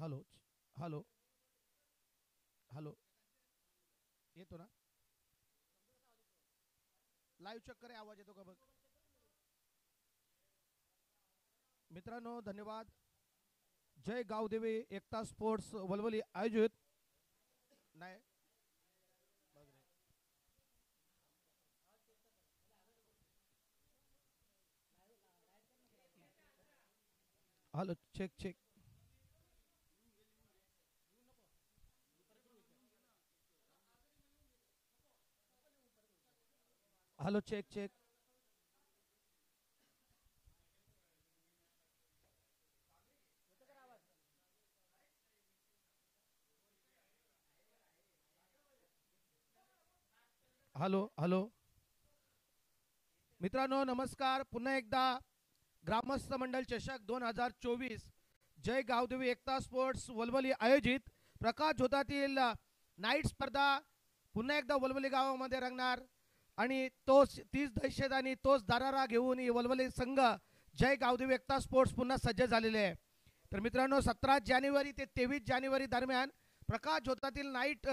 Hello hello hello. येतो ना? Live चक्कर करे आवाज येतो का बघ? मित्रांनो धन्यवाद. जय गावदेवी एकता स्पोर्ट्स वलवली आयोजित. नाही. Hello check check hello check check hello hello. मित्रांनो नमस्कार. पुन्हा एकदा ग्रामस्थ मंडळ चषक दोन हजार चोवीस जय गावदेवी एकता स्पोर्ट्स वलवली आयोजित प्रकाश झोतातील नाईट स्पर्धा पुन्हा एकदा वलवली गावामध्ये रंगणार. आणि तोच तीच दहशत आणि तोच दारारा घेऊन ही संघ जय गावदेवी एकता स्पोर्ट्स पुन्हा सज्ज झालेले आहे. तर मित्रांनो सतरा जानेवारी ते तेवीस जानेवारी दरम्यान प्रकाश झोतातील नाईट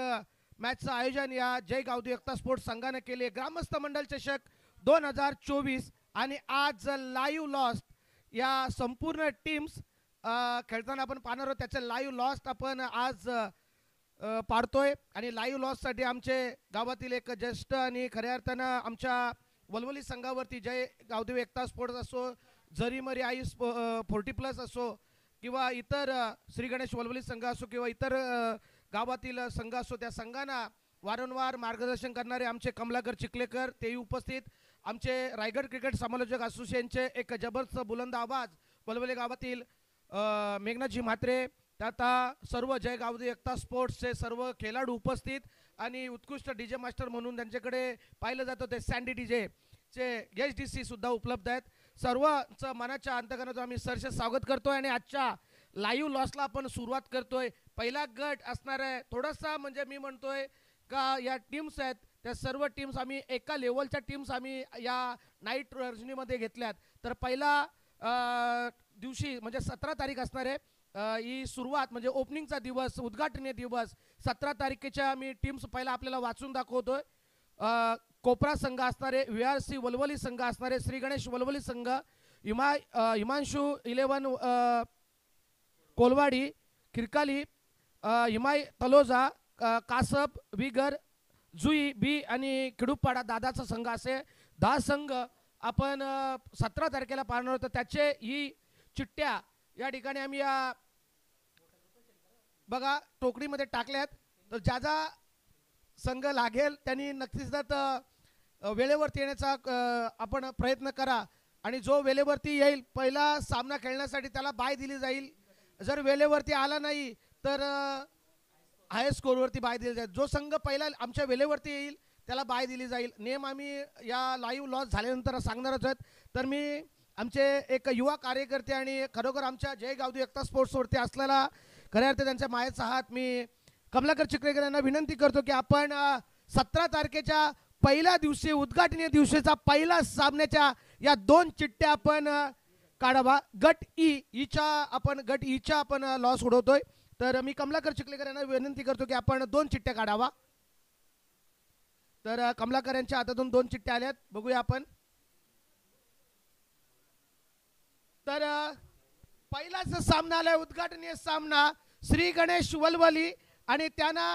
मॅचचं आयोजन या जय गावदेव एकता स्पोर्ट्स संघानं केले ग्रामस्थ मंडळ चषक दोन हजार चोवीस आणि आज लाईव्ह लॉस्ट या संपूर्ण टीम्स खेळताना आपण पाहणार आहोत. त्याचं लाईव्ह लॉस्ट आपण आज पाडतोय. आणि लाईव्ह लॉससाठी आमचे गावातील एक ज्येष्ठ आणि खऱ्या अर्थानं आमच्या वलवली संघावरती जय गावदेवी एकता स्पोर्ट्स असो जरीमरी आई फोर्टी प्लस असो किंवा इतर श्री गणेश वलवली संघ असो किंवा इतर गावातील संघ असो त्या संघांना वारंवार मार्गदर्शन करणारे आमचे कमलाकर चिखलेकर तेही उपस्थित. आमचे रायगड क्रिकेट समालोचक असोसिएशनचे एक जबरदस्त बुलंद आवाज वलवले गावातील मेघनाजी मेघनाथजी म्हात्रे त्यात सर्व जय गावदेवी एकता स्पोर्ट्सचे सर्व खेळाडू उपस्थित आणि उत्कृष्ट डी जे मास्टर म्हणून त्यांच्याकडे पाहिलं जातं ते सँडी डी जे चे एच डी सी सुद्धा उपलब्ध आहेत. सर्वचं मनाच्या अंतकरणाचं आम्ही सरस स्वागत करतोय आणि आजच्या लाईव्ह लॉसला आपण सुरुवात करतोय. पहिला गट असणार आहे. थोडासा म्हणजे मी म्हणतोय का या टीम्स आहेत त्या सर्व टीम्स आम्ही एका लेवलच्या टीम्स आम्ही या नाईट रजनीमध्ये घेतल्यात. तर पहिला दिवशी म्हणजे सतरा तारीख असणार आहे. ही सुरुवात म्हणजे ओपनिंगचा दिवस उद्घाटनीय दिवस. सतरा तारखेच्या मी टीम्स पहिला आपल्याला वाचून दाखवतोय. कोपरा संघ असणारे व्ही आर सी वलवली संघ असणारे श्री गणेश वलवली संघ हिमा हिमांशु हिमांशू इलेवन कोलवाडी किरकाली हिमाय तलोजा कासप विगर जुई बी आणि किडुपाडा दादाचा संघ असे दहा संघ आपण सतरा तारखेला पाहणार होतो त्याचे ही चिठ्ठ्या या ठिकाणी आम्ही या बघा टोकरीमध्ये टाकल्यात तर ज्याचा संघ लागेल त्यांनी नक्कीच त्यात वेळेवरती येण्याचा आपण प्रयत्न करा. आणि जो वेळेवरती येईल पहिला सामना खेळण्यासाठी त्याला बाय दिली जाईल. जर वेळेवरती आला नाही तर हाय स्कोरवरती बाय दिली जाईल. जो संघ पहिला आमच्या वेळेवरती येईल त्याला बाय दिली जाईल. नेम आम्ही या लाईव्ह लॉस झाल्यानंतर सांगणारच आहेत. तर मी आमचे एक युवा कार्यकर्ते आणि खरोखर आमच्या जय गावदी एकता स्पोर्ट्सवरती असलेला खऱ्या अर्थ त्यांच्या मायेचा आहात मी कमलाकर चिखलेकर यांना विनंती करतो की आपण सतरा तारखेच्या पहिल्या दिवशी उद्घाटनीय दिवशीचा पहिला सामन्याच्या या दोन चिठ्ठ्या आपण काढावा. गट ई ईच्या आपण गट ईच्या आपण लॉस उडवतोय. तर मी कमलाकर चिखलेकर यांना विनंती करतो की आपण दोन चिठ्ठ्या काढावा. तर कमलाकर यांच्या हातातून दोन चिठ्ठ्या आल्यात. बघूया आपण. तर पहिलाच सामना आलाय उद्घाटनीय सामना. श्री गणेश वलवली आणि त्यांना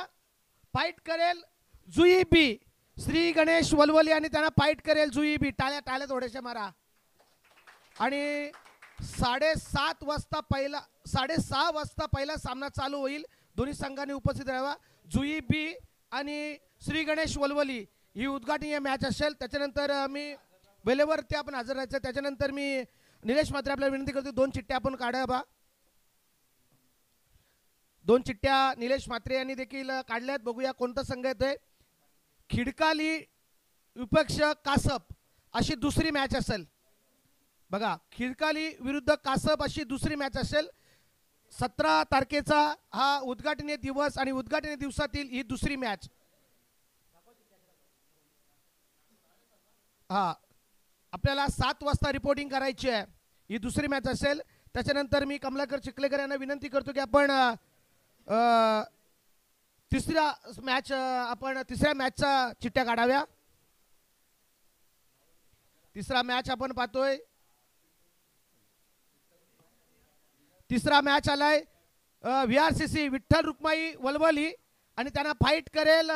फाईट करेल जुई बी. श्री गणेश वलवली आणि त्यांना फाईट करेल जुई बी. टाळ्या टाळ्या थोड्याशा मारा. आणि साडेसात वाजता पहिला साडेसहा वाजता पहिला सामना चालू होईल. दोन्ही संघांनी उपस्थित राहावा. जुई बी आणि श्री गणेश वलवली ही उद्घाटनीय मॅच असेल. त्याच्यानंतर मी वेलेवर त्या आपण हजर राहायचं. त्याच्यानंतर मी निलेश मात्रे आपल्याला विनंती करतो दोन चिठ्ठ्या आपण काढा बा. दोन चिठ्ठ्या निलेश म्हात्रे यांनी देखील काढल्यात. बघूया कोणता संघ येतोय. खिडकाली विपक्ष कासप अशी दुसरी मॅच असेल. बघा खिडकाली विरुद्ध कासप अशी दुसरी मॅच असेल. सतरा तारखेचा हा उद्घाटनीय दिवस आणि उद्घाटनीय दिवसातील ही दुसरी मॅच हा आपल्याला सात वाजता रिपोर्टिंग करायची आहे. ही दुसरी मॅच असेल. त्याच्यानंतर मी कमलाकर चिखलेकर यांना विनंती करतो की आपण तिसऱ्या मॅच आपण तिसऱ्या मॅचचा चिठ्ठ्या काढाव्या. तिसरा मॅच आपण पाहतोय. तिसरा मॅच आलाय V R C C Vitthal Rukmai Valvali आणि त्यांना फाईट करेल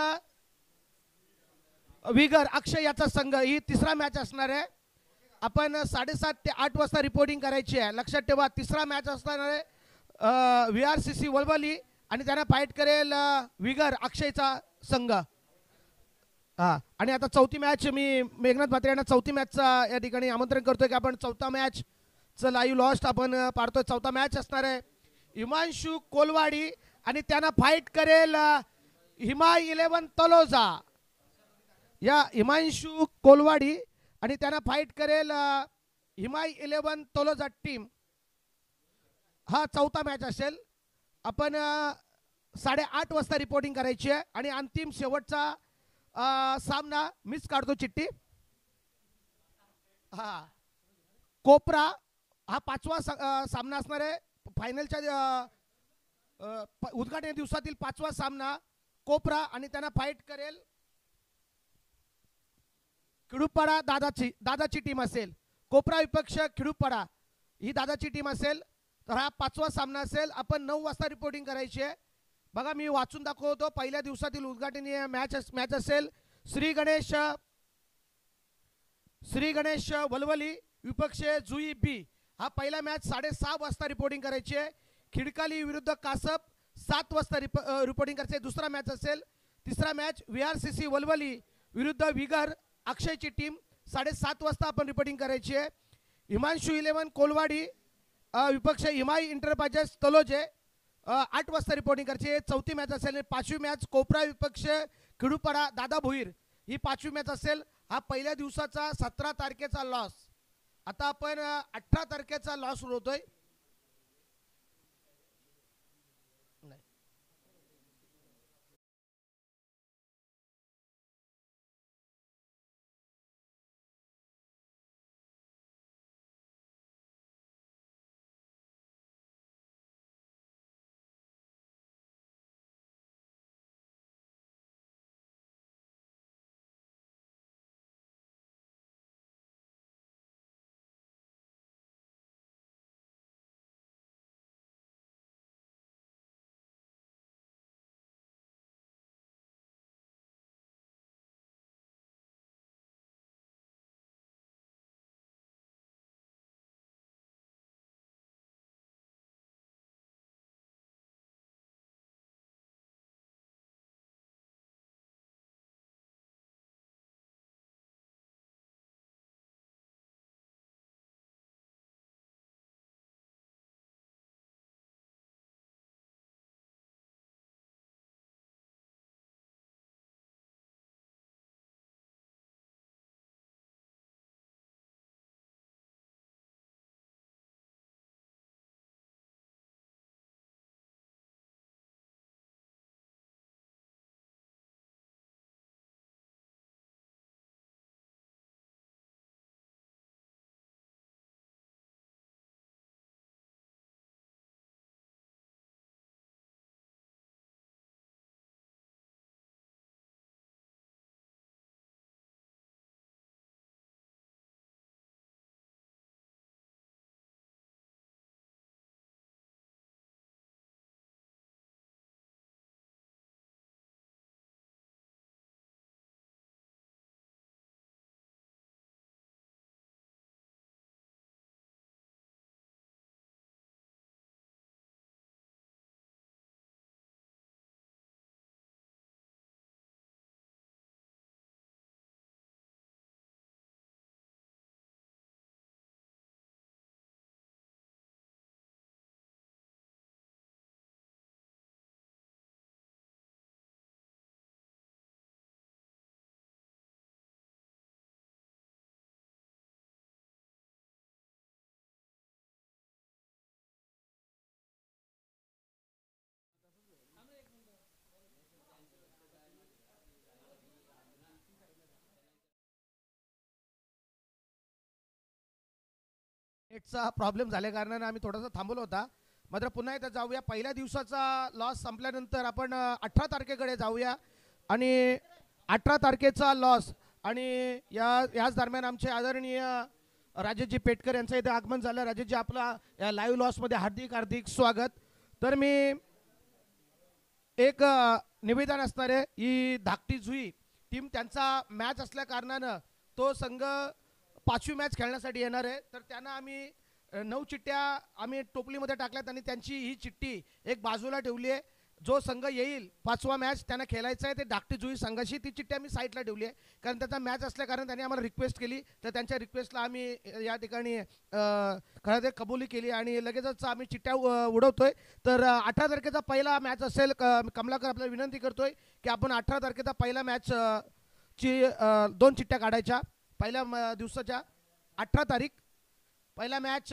विगर अक्षय याचा संघ. ही तिसरा मॅच असणार आहे. आपण साडेसात ते आठ वाजता रिपोर्टिंग करायची आहे. लक्षात ठेवा तिसरा मॅच असणार आहे V R C C Valvali आणि त्यांना फाईट करेल विगर अक्षयचा संघ. हा आणि आता चौथी मॅच मी मेघनाथ म्हात्रे यांना चौथी मॅचचा या ठिकाणी आमंत्रण करतोय की आपण चौथा मॅच चं लाईव्ह लॉस्ट आपण पाडतोय. चौथा मॅच असणार आहे हिमांशू कोलवाडी आणि त्यांना फाईट करेल हिमा इलेवन तलोजा. या हिमांशू कोलवाडी आणि त्यांना फाईट करेल हिमाय इलेवन तोलोजा टीम हा चौथा मॅच असेल. आपण साडेआठ वाजता रिपोर्टिंग करायची आहे आणि अंतिम शेवटचा सामना मिस काढतो चिठ्ठी. हा. कोपरा हा पाचवा सामना असणार आहे. फायनलच्या उद्घाटन दिवसातील पाचवा सामना कोपरा आणि त्यांना फाईट करेल. खिडूपाडा दादाची दादाची टीम असेल. कोपरा विपक्ष खिडूपाडा. ही दादाची टीम असेल तर हा पाचवा सामना असेल. आपण नऊ वाजता रिपोर्टिंग करायची आहे. बघा मी वाचून दाखवतो. पहिल्या दिवसातील उद्घाटनीय मॅच मॅच असेल. श्री गणेश श्री गणेश वलवली विपक्ष जुई बी. हा पहिला मॅच साडेसहा वाजता रिपोर्टिंग करायची आहे. खिडकाली विरुद्ध कासप सात वाजता रिप रिपोर्टिंग करायचे दुसरा मॅच असेल. तिसरा match V R C C Valvali विरुद्ध विगर अक्षयची टीम साडेसात वाजता आपण रिपोर्टिंग करायची आहे. हिमांशू इलेवन कोलवाडी विपक्ष हिमाई इंटरप्राइजेस तलोजे आठ वाजता रिपोर्टिंग करायची आहे. चौथी मॅच असेल पाचवी मॅच कोपरा विपक्ष खिडूपाडा दादा भोईर ही पाचवी मॅच असेल. हा पहिल्या दिवसाचा सतरा तारखेचा लॉस आता आपण अठरा तारखेचा लॉस उडवतोय नेटचा प्रॉब्लेम झाल्या कारणाने आम्ही थोडासा थांबवला होता. मात्र पुन्हा एकदा जाऊया. पहिल्या दिवसाचा लॉस संपल्यानंतर आपण अठरा तारखेकडे जाऊया. आणि अठरा तारखेचा लॉस आणि या याच दरम्यान आमचे आदरणीय राजेशजी पेटकर यांचं इथे आगमन झालं. राजेशजी आपला या लाईव्ह लॉसमध्ये हार्दिक हार्दिक स्वागत. तर मी एक निवेदन असणार आहे. ही धाकटी जुई टीम त्यांचा मॅच असल्या कारणानं तो संघ पाचवी मॅच खेळण्यासाठी येणार आहे. तर त्यांना आम्ही नऊ चिठ्ठ्या आम्ही टोपलीमध्ये टाकल्यात आणि त्यांची ही चिठ्ठी एक बाजूला ठेवली आहे. जो संघ येईल पाचवा मॅच त्यांना खेळायचा आहे ते धाकटी जुई संघाशी ती चिठ्ठी आम्ही साईडला ठेवली आहे. कारण त्याचा मॅच असल्याकारण त्यांनी आम्हाला रिक्वेस्ट केली. तर त्यांच्या रिक्वेस्टला आम्ही या ठिकाणी खरं ते कबुली केली आणि लगेचच आम्ही चिठ्ठ्या उ- उडवतोय. तर अठरा तारखेचा पहिला मॅच असेल क- कमलाकर आपल्याला विनंती करतोय की आपण अठरा तारखेचा पहिला मॅच ची दोन चिठ्ठ्या काढायच्या. पहिल्या दिवसाच्या अठरा तारीख. पहिला मॅच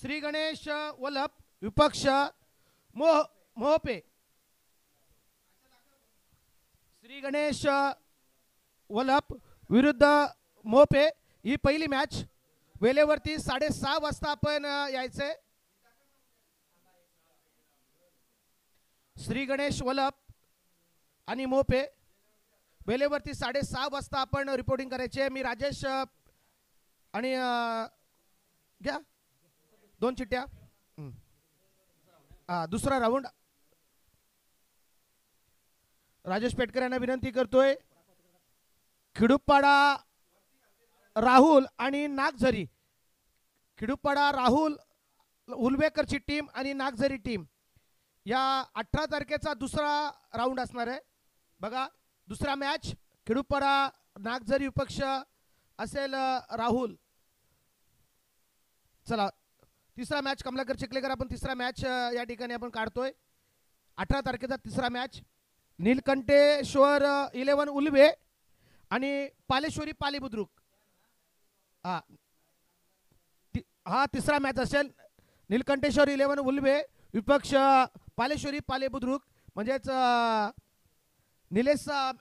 श्री गणेश वल्लभ विपक्ष मोह मोहपे. श्री गणेश वल्लभ विरुद्ध मोहपे. ही पहिली मॅच वेळेवरती साडेसहा वाजता आपण यायचे. यायचंय श्री गणेश वल्लभ आणि मोपे वेळेवरती साडेसहा वाजता आपण रिपोर्टिंग करायचे. मी राजेश आणि घ्या. दोन चिठ्ठ्या. हा दुसरा राऊंड राजेश पेटकर यांना विनंती करतोय. खिडुपाडा राहुल आणि नागझरी. खिडुपाडा राहुल उलवेकरची टीम आणि नागझरी टीम या अठरा तारखेचा दुसरा राऊंड असणार आहे. बघा. दुसरा मॅच खिडूपाडा नागझरी विपक्ष असेल राहुल. चला तिसरा मॅच कमलाकर चिखलेकर आपण तिसरा मॅच या ठिकाणी आपण काढतोय. अठरा तारखेचा तिसरा मॅच नीलकंठेश्वर इलेवन उलवे आणि पालेश्वरी पाली बुद्रुक. हा. ति- हा तिसरा मॅच असेल नीलकंठेश्वर इलेवन उलवे विपक्ष पालेश्वरी पाले बुद्रुक. म्हणजेच निलेश साहेब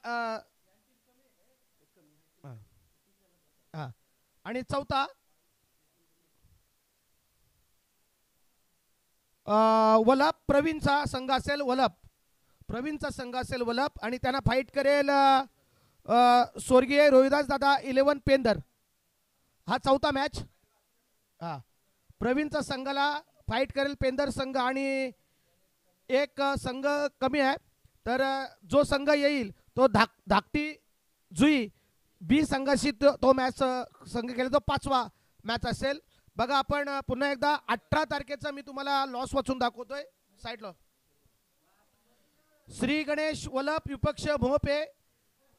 हा. आणि चौथा वलप प्रवीणचा संघ असेल वलप प्रवीणचा संघ असेल वलप आणि त्यांना फाईट करेल स्वर्गीय रोहिदास दादा इलेवन पेंदर. हा चौथा मॅच हा. प्रवीणचा संघाला फाईट करेल पेंदर संघ आणि एक संघ कमी आहे. तर जो संघ येईल तो धाक धाकटी जुई बी संघाशी तो तो मॅच संघ केला तो पाचवा मॅच असेल. बघा आपण पुन्हा एकदा अठरा तारखेचा मी तुम्हाला लॉस वाचून दाखवतोय. साईडला श्री गणेश वलप विपक्ष भोपे.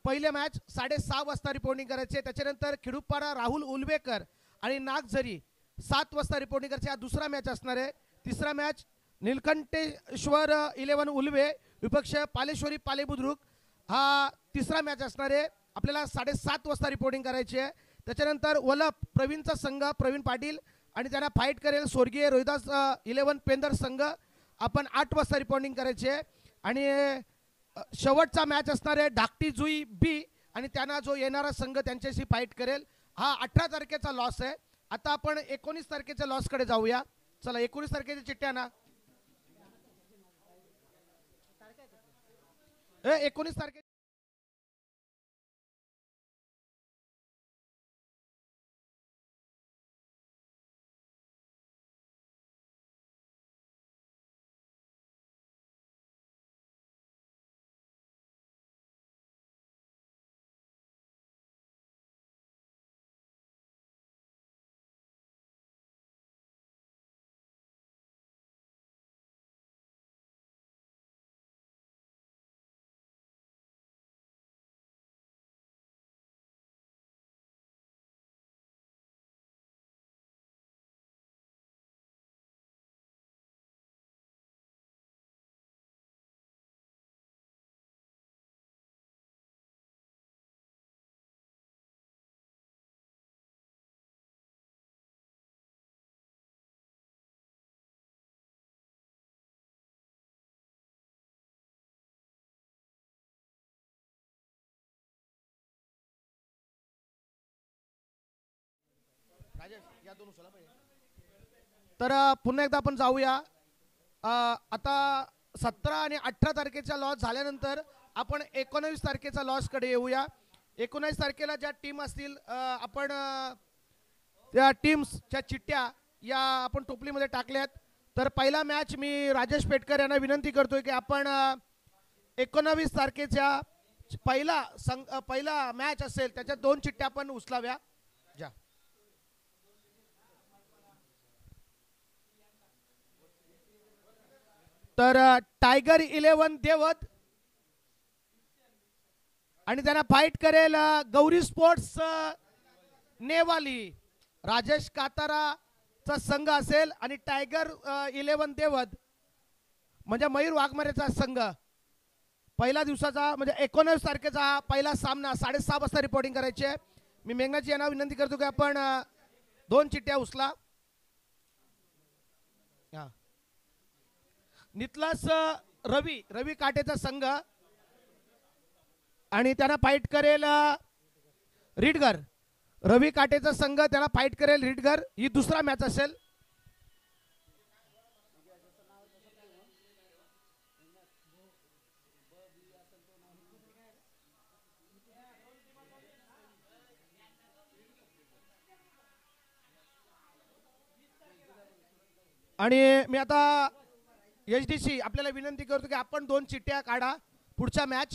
पहिले मॅच साडेसहा वाजता रिपोर्टिंग करायचे. त्याच्यानंतर खिडुपाडा राहुल उलवेकर आणि नागझरी सात वाजता रिपोर्टिंग करायचे. हा दुसरा मॅच असणार आहे. तिसरा मॅच निलकंठेश्वर इलेवन उलवे विपक्ष पालेश्वरी पाले बुद्रुक हा तिसरा मॅच असणार आहे. आपल्याला साडेसात वाजता रिपोर्टिंग करायची आहे. त्याच्यानंतर वलप प्रवीणचा संघ प्रवीण पाटील आणि त्यांना फाईट करेल स्वर्गीय रोहिदास इलेवन पेंदर संघ. आपण आठ वाजता रिपोर्टिंग करायची आहे. आणि शेवटचा मॅच असणार आहे धाकटी जुई बी आणि त्यांना जो येणारा संघ त्यांच्याशी फाईट करेल. हा अठरा तारखेचा लॉस आहे. आता आपण एकोणीस तारखेच्या लॉसकडे जाऊया. चला एकोणीस तारखेच्या चिठ्ठ्या ना. Eh, एकोणीस तारखे तर पुन्हा एकदा आपण जाऊया. आता सतरा आणि अठरा तारखेचा लॉस झाल्यानंतर आपण एकोणावीस तारखेचा लॉसकडे येऊया. एकोणावीस तारखेला ज्या टीम असतील आपण त्या टीम्सच्या चिठ्ठ्या या आपण टोपलीमध्ये टाकल्यात तर पहिला मॅच मी राजेश पेटकर यांना विनंती करतोय की आपण एकोणावीस तारखेच्या पहिला संघ पहिला मॅच असेल त्याच्यात दोन चिठ्ठ्या आपण उचलाव्या. ज्या तर टायगर इलेव्हन देवत आणि त्यांना फाईट करेल गौरी स्पोर्ट्स नेवाली. राजेश काताराचा संघ असेल आणि टायगर इलेव्हन देवत म्हणजे मयूर वाघमारेचा संघ. पहिल्या दिवसाचा म्हणजे एकोणावीस तारखेचा हा पहिला सामना साडेसहा वाजता रिपोर्टिंग करायची आहे. मी मेंगाजी यांना विनंती करतो की आपण दोन चिट्ट्या उचला. हा. नितलास रवी रवी काटेचा संघ. आणि त्यांना फाईट करेल अ, रिडगर. रवी काटेचा संघ त्याला फाईट करेल रिडगर. ही दुसरा मॅच असेल. आणि मी आता एच डी सी आपल्याला विनंती करतो की आपण दोन चिट्ट्या काढा. पुढचा मॅच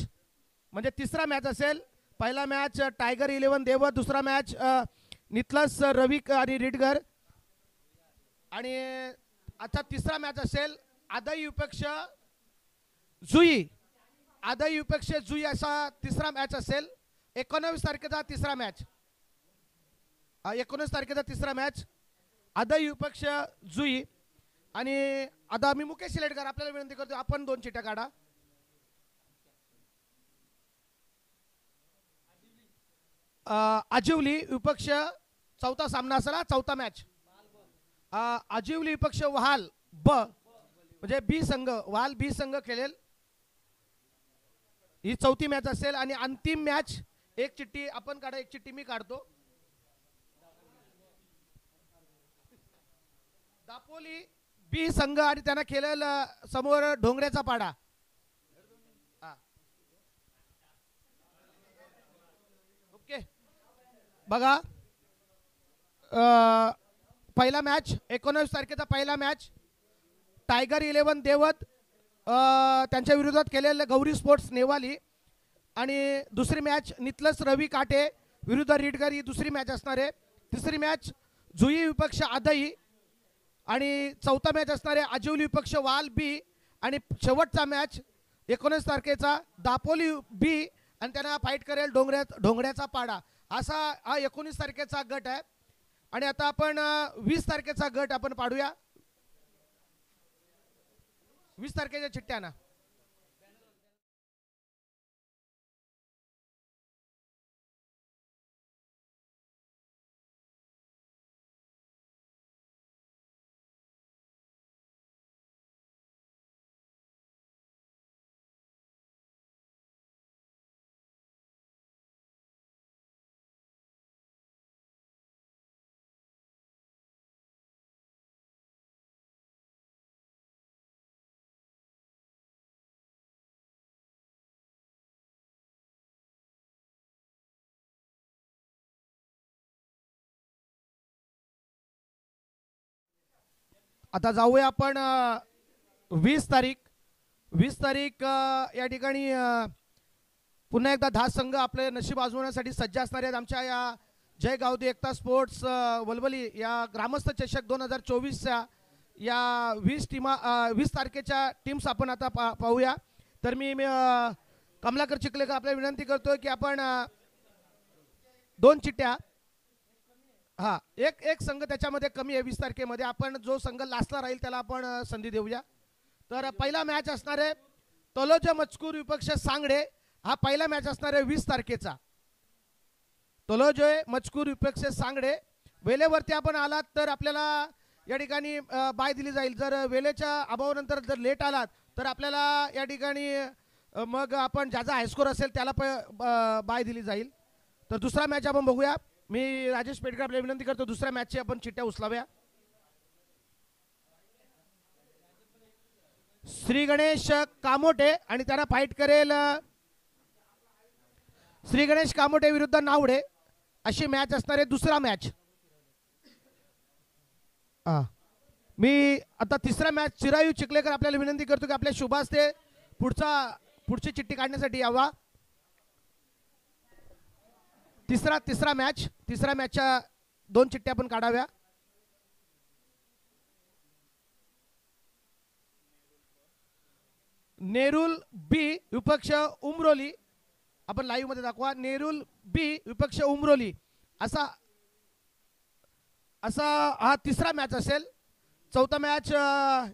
म्हणजे तिसरा मॅच असेल. पहिला मॅच टायगर इलेव्हन देव दुसरा मॅच नितलस रवी आणि रिडगर. आणि आता तिसरा मॅच असेल आदई विपक्ष जुई. आदई विपक्ष जुई असा तिसरा मॅच असेल. एकोणावीस तारखेचा तिसरा मॅच एकोणीस तारखेचा तिसरा मॅच आदई विपक्ष जुई. आणि आता मी मुकेश शिलेडकर आपल्याला विनंती करतो आपण दोन चिट्या काढा. आजिवली विपक्ष चौथा सामना असला चौथा मॅच आजिवली विपक्ष वहाल ब म्हणजे बी संघ वहाल बी संघ खेळेल. ही चौथी मॅच असेल आणि अंतिम मॅच एक चिठ्ठी आपण काढा एक चिठ्ठी मी काढतो. दापोली पी संघ आणि त्यांना केलेलं समोर ढोंगऱ्याचा पाडा. हा. ओके. बघा. पहिला मॅच एकोणावीस तारखेचा पहिला मॅच. टायगर इलेव्हन देवत त्यांच्या विरोधात केलेलं गौरी स्पोर्ट्स नेवाली. आणि दुसरी मॅच नितलस रवी काटे विरुद्ध रिडकर ही दुसरी मॅच असणार आहे. तिसरी मॅच जुई विपक्ष आदई. आणि चौथा मॅच असणारे आजिवली विपक्ष वाल बी आणि शेवटचा मॅच एकोणीस तारखेचा दापोली बी आणि त्यांना फाईट करेल डोंगऱ्या ढोंगऱ्याचा पाडा. असा हा एकोणीस तारखेचा गट आहे. आणि आता आपण वीस तारखेचा गट आपण पाडूया. वीस तारखेच्या चिठ्ठ्या आता जाऊया आपण वीस तारीख. वीस तारीख या ठिकाणी पुन्हा एकदा दहा संघ आपले नशीब आजवण्यासाठी सज्ज असणारे आहेत आमच्या या जय गावदी एकता स्पोर्ट्स वलवली या ग्रामस्थ चषक दोन हजार चोवीसच्या या वीस टीमा वीस तारखेच्या टीम्स आपण आता पा पाहूया. तर मी कमलाकर चिखलेकर आपल्याला विनंती करतोय की आपण दोन चिट्ट्या हा एक एक संघ त्याच्यामध्ये कमी आहे वीस तारखेमध्ये. आपण जो संघ लास्टला राहील त्याला आपण संधी देऊया. तर पहिला मॅच असणार आहे तलोज मजकूर विपक्ष सांगडे. हा पहिला मॅच असणार आहे वीस तारखेचा. तलोजय मजकूर विपक्ष सांगडे. वेळेवरती आपण आलात तर आपल्याला या ठिकाणी बाय दिली जाईल. जर वेळेच्या अभावानंतर जर लेट आलात तर आपल्याला या ठिकाणी मग आपण ज्याचा हायस्कोर असेल त्याला प बाय दिली जाईल. तर दुसरा मॅच आपण बघूया. मी राजेश पेडकर आपल्या विनंती करतो दुसऱ्या मॅचची आपण चिट्ट्या उचलाव्या. श्री गणेश कामोटे आणि त्यांना फाईट करेल श्री गणेश कामोटे विरुद्ध नावडे अशी मॅच असणार आहे दुसरा मॅच हा मी आता तिसरा मॅच चिरायू चिखलेकर आपल्याला विनंती करतो की आपल्या शुभास ते पुढचा पुढची चिठ्ठी काढण्यासाठी यावा. तिसरा तिसरा मॅच तिसऱ्या मॅचच्या दोन चिठ्ठ्या पण काढाव्या. नेरुल बी विपक्ष उमरोली. आपण लाईव्हमध्ये दाखवा. नेरुल बी विपक्ष उमरोली. असा असा हा तिसरा मॅच असेल. चौथा मॅच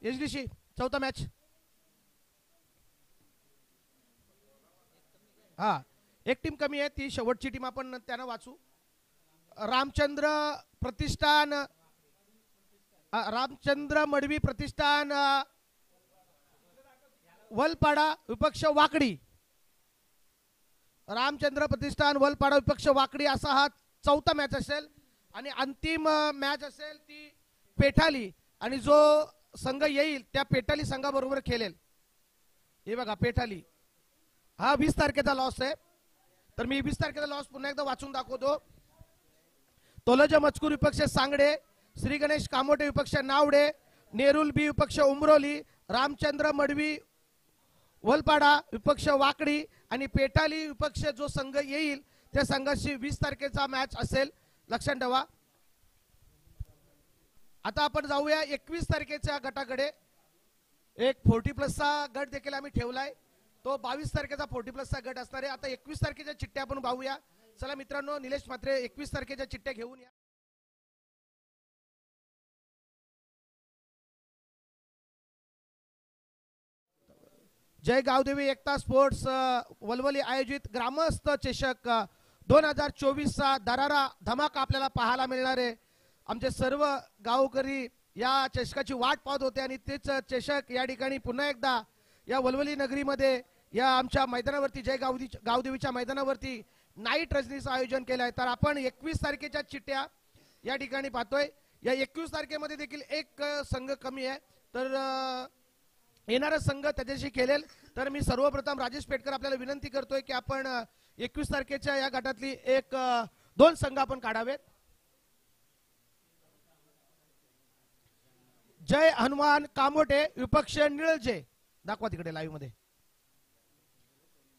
एच डी सी चौथा मॅच हा. एक टीम कमी आहे ती शेवटची टीम आपण त्यांना वाचू. रामचंद्र प्रतिष्ठान रामचंद्र मडवी प्रतिष्ठान वलपाडा विपक्ष वाकडी. रामचंद्र प्रतिष्ठान वलपाडा विपक्ष वाकडी असा हा चौथा मॅच असेल. आणि अंतिम मॅच असेल ती पेठाली. आणि जो संघ येईल त्या पेठाली संघाबरोबर खेळेल. हे बघा पेठाली. हा वीस तारखेचा लॉस आहे. तर मी वीस तारखेचा लॉस पुन्हा एकदा वाचून दाखवतो. तोलज मजकूर विपक्ष सांगडे श्री गणेश कामोटे विपक्ष नावडे नेरुल बी विपक्ष उमरोली रामचंद्र मडवी वलपाडा विपक्ष वाकडी आणि पेटाली विपक्ष जो संघ येईल त्या संघाशी वीस तारखेचा मॅच असेल. लक्षात ठेवा. आता आपण जाऊया एकवीस तारखेच्या गटाकडे. एक फोर्टी प्लसचा गट देखील आम्ही ठेवलाय. तो बावीस तारखेचा फोर्टी प्लसचा गट असणार आहे. आता एकवीस तारखेच्या चिठ्ठ्या आपण पाहूया. चला मित्रांनो निलेश मात्रे एकवीस तारखेच्या चिठ्ठ्या घेऊन या. जय गावदेवी एकता स्पोर्ट्स वलवली आयोजित ग्रामस्थ चषक दोन हजार चोवीसचा दरारा धमाका आपल्याला पाहायला मिळणार आहे. आमचे सर्व गावकरी या चषकाची वाट पाहत होते आणि तेच चषक या ठिकाणी पुन्हा एकदा या वलवली नगरीमध्ये या आमच्या मैदानावरती जय गावदी गावदेवीच्या मैदानावरती नाईट रजनीचं आयोजन केलं आहे. तर आपण एकवीस तारखेच्या चिट्ट्या या ठिकाणी पाहतोय. या एकवीस तारखेमध्ये देखील एक संघ कमी आहे. तर येणारा संघ त्याच्याशी खेळेल. तर मी सर्वप्रथम राजेश पेटकर आपल्याला विनंती करतोय की आपण एकवीस तारखेच्या या गटातली एक दोन संघ आपण काढावेत. जय हनुमान कामोटे विपक्ष निळजे. दाखवा तिकडे लाईव्हमध्ये.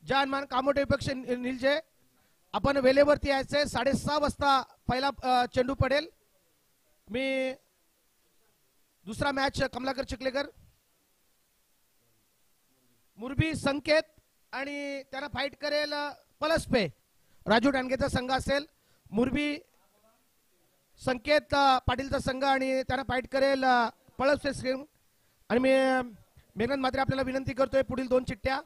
जयमान हनुमान कामोटे विपक्ष नि- आपण वेळेवरती यायचंय साडेसहा वाजता पहिला चेंडू पडेल. मी दुसरा मॅच कमलाकर चिखलेकर. मुरबी संकेत आणि त्यांना फाईट करेल अ, पलसपे. राजू डांगेचा संघ असेल. मुरबी संकेत पाटीलचा संघ आणि त्यांना फाईट करेल पळस पळसपे स्क्रीम आणि मी मेघनाथ मात्रे आपल्याला विनंती करतोय पुढील दोन चिठ्ठ्या.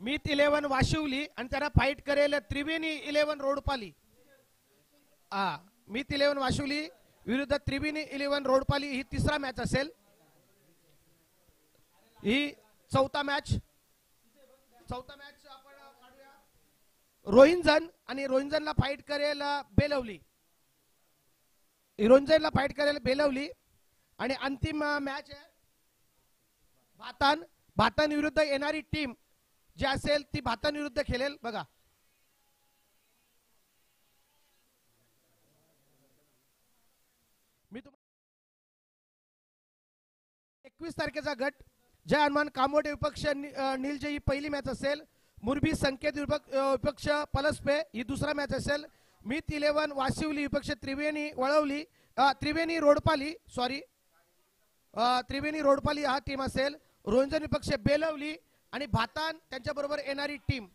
मीत इलेव्हन वाशिवली आणि त्यांना फाईट करेल त्रिवेणी इलेव्हन रोडपाली. हा मीत इलेव्हन वाशिवली विरुद्ध त्रिवेणी इलेव्हन रोडपाली ही तिसरा मॅच असेल. ही चौथा मॅच चौथा मॅच आपण रोहिंजन आणि रोहिंजनला फाईट करेल बेलवली. रोहिंजनला फाईट करायला बेलवली आणि अंतिम मॅच आहे. भातान भातान विरुद्ध येणारी टीम जी असेल ती भातान विरुद्ध खेळेल बघा. मी तुम्हाला एकवीस तारखेचा गट जय हनुमान कामोटे विपक्ष नि- नीलजे ही पहिली मॅच असेल. मुरबी संकेत विपक्ष पलसपे ही दुसरा मॅच असेल. मीथ इलेव्हन वाशिवली विपक्ष त्रिवेणी वळवली त्रिवेणी रोडपाली सॉरी त्रिवेणी रोडपाली हा टीम असेल. रोंजन विपक्ष बेलवली आणि भातान त्यांच्याबरोबर येणारी टीम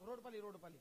रोडपाली रोडपाली.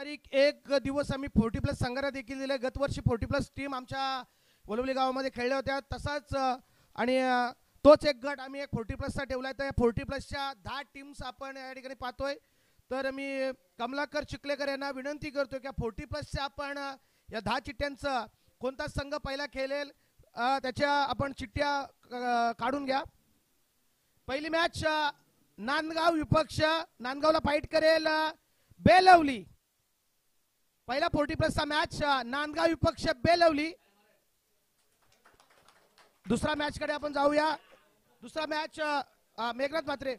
तारीख एक दिवस आम्ही फोर्टी प्लस संघाला देखील दिले गतवर्षी फोर्टी प्लस टीम आमच्या वलवली गावामध्ये खेळल्या होत्या. तसाच आणि तोच एक गट आम्ही एक फोर्टी प्लसचा ठेवला आहे तर या फोर्टी प्लसच्या दहा टीम्स आपण या ठिकाणी पाहतोय. तर मी कमलाकर चिखलेकर यांना विनंती करतो की फोर्टी प्लसच्या आपण या दहा चिठ्ठ्यांचं कोणता संघ पहिला खेळेल त्याच्या आपण चिठ्ठ्या काढून घ्या. पहिली मॅच नांदगाव विपक्ष नांदगावला फाईट करेल बेलवली. पहिला फोर्टी प्लसचा मॅच नांदगाव विपक्ष बेलवली. दुसरा मॅच कडे आपण जाऊया. दुसरा मॅच मेघनाथ म्हात्रे.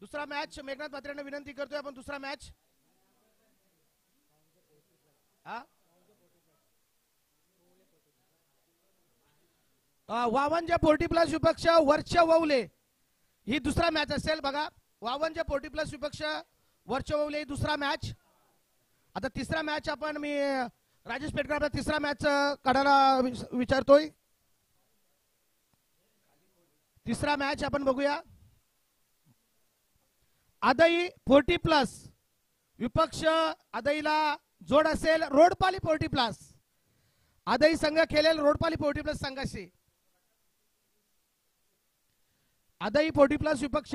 दुसरा मॅच मेघनाथ म्हात्रेने विनंती करतोय आपण दुसरा मॅच हा? वावनच्या फोर्टी प्लस विपक्ष वर्ष ववले. ही दुसरा मॅच असेल बघा. वावनच्या फोर्टी प्लस विपक्ष वर्ष ववले ही दुसरा मॅच आता तिसरा मॅच आपण मी राजेश पेटकर तिसरा मॅच काढायला विचारतोय. तिसरा मॅच आपण बघूया. आदई फोर्टी प्लस विपक्ष आदईला जोड असेल रोडपाली फोर्टी प्लस. आदई संघ खेळेल रोडपाली फोर्टी प्लस संघाशी. आदई फोर्टी प्लस विपक्ष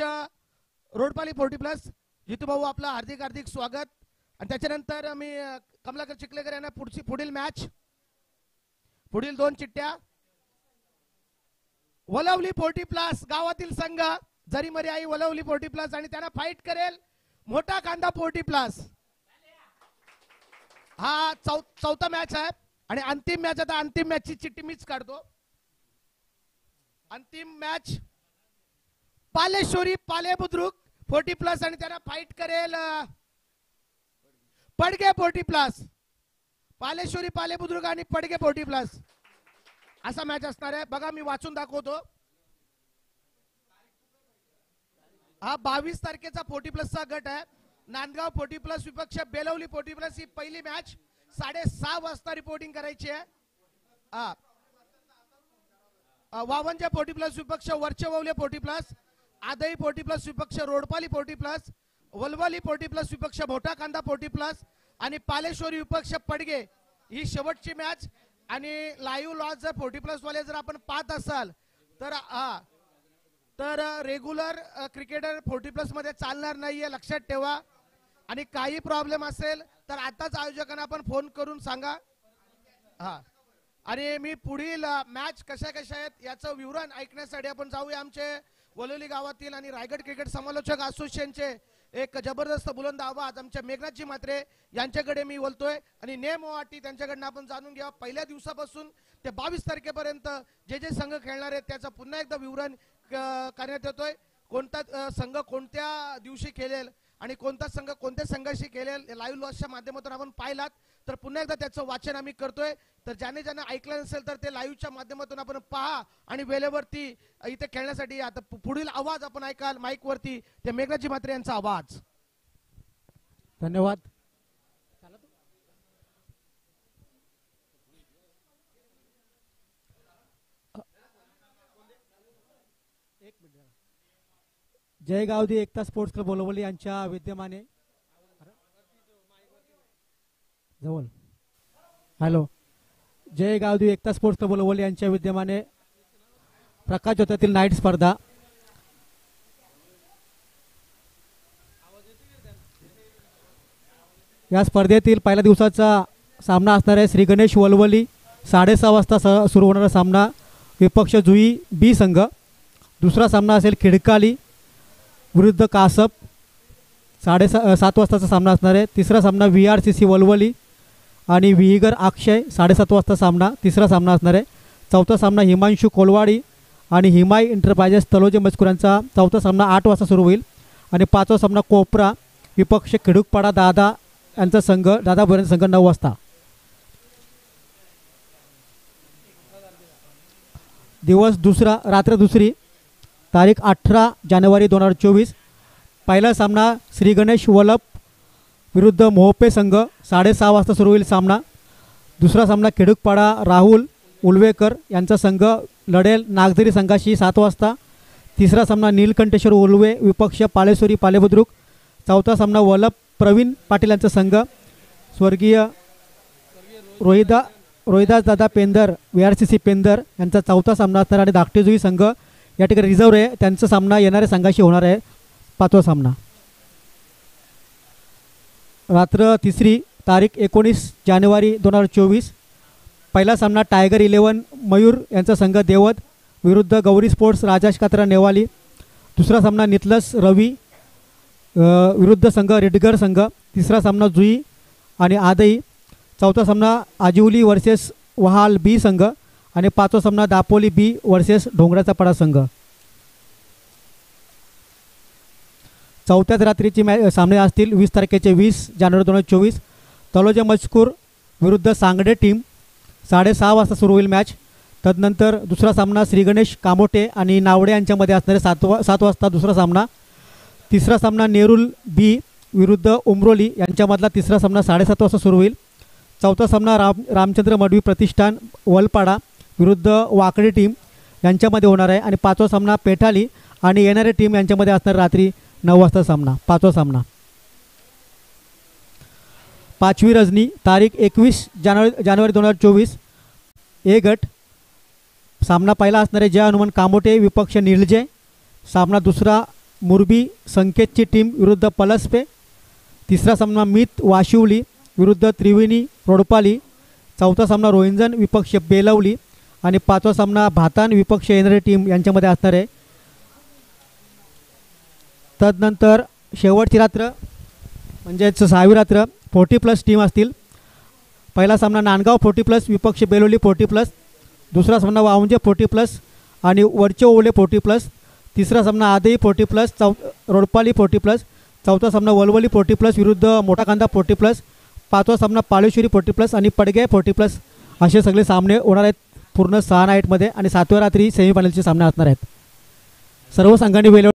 रोडपाली फोर्टी प्लस. जितू भाऊ आपलं हार्दिक हार्दिक स्वागत. आणि त्याच्यानंतर मी कमलाकर चिखलेकर यांना पुढची पुढील मॅच पुढील दोन चिठ्ठ्या. वलवली फोर्टी प्लस गावातील संघ जरी मरी आई वलवली फोर्टी प्लस आणि त्यांना फाईट करेल मोठा कांदा फोर्टी प्लस. हा चौ चौथा मॅच आहे आणि अंतिम मॅच आता अंतिम मॅचची चिठ्ठी मीच काढतो. अंतिम मॅच पालेश्वरी पाले बुद्रुक फोर्टी प्लस आणि त्यांना फाईट करेल पडगे फोर्टी प्लस. पालेश्वरी पाले बुद्रुक आणि पडगे फोर्टी प्लस. असा मॅच असणार आहे. बघा मी वाचून दाखवतो. हा बावीस तारखेचा फोर्टी प्लसचा गट आहे. नांदगाव फोर्टी प्लस विपक्ष बेलवली फोर्टी प्लस ही पहिली मॅच साडेसहा वाजता रिपोर्टिंग करायची आहे. हा. वावनच्या फोर्टी प्लस विपक्ष Varchewale forty plus Adai forty plus विपक्ष Rodpali forty plus Valvali forty plus विपक्ष भोटा कांदा फोर्टी प्लस आणि पालेश्वरी विपक्ष पडगे ही शेवटची मॅच आणि लाईव्ह लॉस जर फोर्टी प्लस वाले जर आपण पाहत असाल तर हा तर रेग्युलर क्रिकेटर फोर्टी प्लसमध्ये चालणार नाहीये लक्षात ठेवा. आणि काही प्रॉब्लेम असेल तर आताच आयोजकांना आपण फोन करून सांगा. हा. आणि मी पुढील मॅच कशा कशा आहेत याचं विवरण ऐकण्यासाठी आपण जाऊया आमचे वलोली गावातील आणि रायगड क्रिकेट समालोचक असोसिएशनचे एक जबरदस्त बुलंद आवाज आमच्या मेघनाथजी म्हात्रे यांच्याकडे मी बोलतोय. आणि नेम ओ अटी त्यांच्याकडनं आपण जाणून घ्या पहिल्या दिवसापासून ते बावीस तारखेपर्यंत जे जे संघ खेळणार आहेत त्याचं पुन्हा एकदा विवरण करण्यात येतोय. कोणता संघ कोणत्या दिवशी खेळेल आणि कोणता संघ कोणत्या संघाशी खेळेल लाईव्ह लॉसच्या माध्यमातून आपण पाहिलात. तर पुन्हा एकदा त्याचं वाचन आम्ही करतोय. तर ज्याने ज्यानं ऐकलं नसेल तर ते लाईव्हच्या माध्यमातून आपण पहा आणि वेळेवरती इथे खेळण्यासाठी आता पुढील आवाज आपण ऐकाल माईक वरती. ते मेघनाथजी म्हात्रे यांचा आवाज. धन्यवाद. जय गावदी एकता स्पोर्ट्स क्लब बोलवली यांच्या विद्यमाने. जवळ hello. Jai Gavdi Ekta sports club यांच्या विद्यमाने प्रकाश ज्योतातील नाईट स्पर्धा. या स्पर्धेतील पहिल्या दिवसाचा सामना असणार आहे श्री गणेश वलवली साडेसहा वाजता स सुरू होणारा सामना विपक्ष जुई बी संघ. दुसरा सामना असेल खिडकाली विरुद्ध कासप. साडेसा सात वाजताचा सामना असणार आहे. तिसरा सामना V R C C Valvali आणि विहिगर अक्षय साडेसात वाजता सामना तिसरा सामना असणार आहे. चौथा सामना हिमांशू कोलवाडी आणि हिमाई इंटरप्रायजेस तलोजे मजकूर यांचा चौथा सामना आठ वाजता सुरू होईल. आणि पाचवा सामना कोपरा विपक्ष खिडूकपाडा दादा यांचा संघ दादा बोऱ्यांचा संघ नऊ वाजता. दिवस दुसरा रात्र दुसरी तारीख अठरा जानेवारी दोन हजार चोवीस. पहिला सामना श्रीगणेश वल्लभ विरुद्ध मोहपे संघ साडेसहा वाजता सुरू होईल सामना. दुसरा सामना खेडूकपाडा राहुल उलवेकर यांचा संघ लढेल नागझरी संघाशी सात वाजता. तिसरा सामना नीलकंठेश्वर उलवे विपक्ष पालेश्वरी पालेबुद्रुक. चौथा सामना वल्लभ प्रवीण पाटील यांचा संघ. स्वर्गीय रोहिदा रोहिदास दादा Pendar V R C C Pendar यांचा चौथा सामना असणार आणि धाकटेजुई संघ या ठिकाणी रिझर्व आहे. त्यांचा सामना येणाऱ्या संघाशी होणार आहे. पाचवा सामना. रात्र तिसरी तारीख एकोणीस जानेवारी दोन हजार चोवीस. पहिला सामना टायगर इलेवन मयूर यांचा संघ देवत विरुद्ध गौरी स्पोर्ट्स राजाश कात्रा नेवाली. दुसरा सामना नितलस रवी विरुद्ध संघ रेडगर संघ. तिसरा सामना जुई आणि आदई. चौथा सामना आजिवली वर्सेस वहाल बी संघ आणि पाचवा सामना दापोली बी वर्सेस ढोंगराचा पडा संघ. चौथ्याच रात्रीची मॅ सामने असतील वीस तारखेचे वीस जानेवारी दोन हजार चोवीस. तलोजा मजकूर विरुद्ध सांगडे टीम. साडेसहा वाजता सुरू होईल मॅच. तदनंतर दुसरा सामना श्रीगणेश कामोटे आणि नावडे यांच्यामध्ये असणारे सात वा सात वाजता दुसरा सामना. तिसरा सामना नेरुल बी विरुद्ध उमरोली यांच्यामधला तिसरा सामना साडेसात वाजता सुरू होईल. चौथा सामना राम रामचंद्र मडवी प्रतिष्ठान वलपाडा विरुद्ध वाकडी टीम यांच्यामध्ये होणार आहे. आणि पाचवा सामना पेठाली आणि येणारे टीम यांच्यामध्ये असणार रात्री नऊ वाजता सामना पाचवा सामना. पाचवी रजनी तारीख एकवीस जानेवारी जानेवारी दोन हजार चोवीस. ए गट सामना पहिला असणारे जय हनुमान कामोटे विपक्ष निर्लजय सामना दुसरा मुरबी संकेतची टीम विरुद्ध पलसपे. तिसरा सामना मित वाशिवली विरुद्ध त्रिवेणी रोडपाली. चौथा सामना रोहिंजन विपक्ष बेलवली. आणि पाचवा सामना भातान विपक्ष येणारी टीम यांच्यामध्ये असणार आहे तदनंतर शेवटची रात्र म्हणजेच सहावी रात्र फोर्टी प्लस टीम असतील. पहिला सामना नांदगाव फोर्टी प्लस विपक्ष बेलोली फोर्टी प्लस दुसरा सामना वाहुंजे फोर्टी प्लस आणि वरचे ओवले फोर्टी प्लस तिसरा सामना आदई फोर्टी प्लस चौ रोडपाली फोर्टी प्लस चौथा सामना वलवली फोर्टी प्लस विरुद्ध मोठा कांदा फोर्टी प्लस पाचवा सामना पाळेश्वरी फोर्टी प्लस आणि पडगे फोर्टी प्लस असे सगळे सामने होणार आहेत पूर्ण सहा नाईटमध्ये आणि सातव्या रात्री सेमीफायनलचे सामने असणार आहेत. सर्व संघांनी वेळ